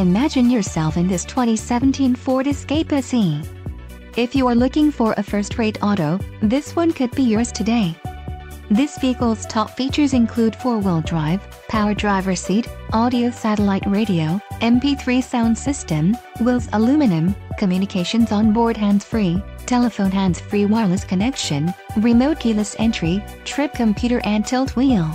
Imagine yourself in this 2017 Ford Escape SE. If you are looking for a first-rate auto, this one could be yours today. This vehicle's top features include four-wheel drive, power driver seat, audio satellite radio, MP3 sound system, wheels aluminum, communications on-board hands-free, telephone hands-free wireless connection, remote keyless entry, trip computer and tilt wheel.